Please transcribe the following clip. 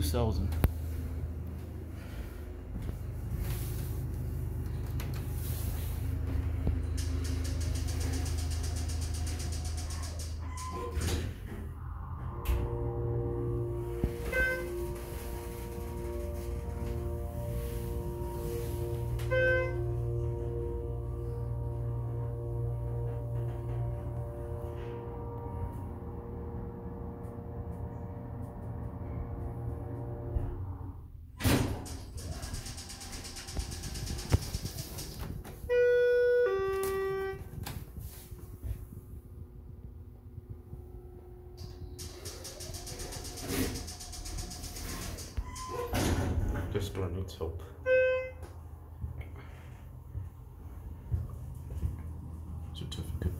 2000. This door needs help. Certificate.